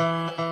Música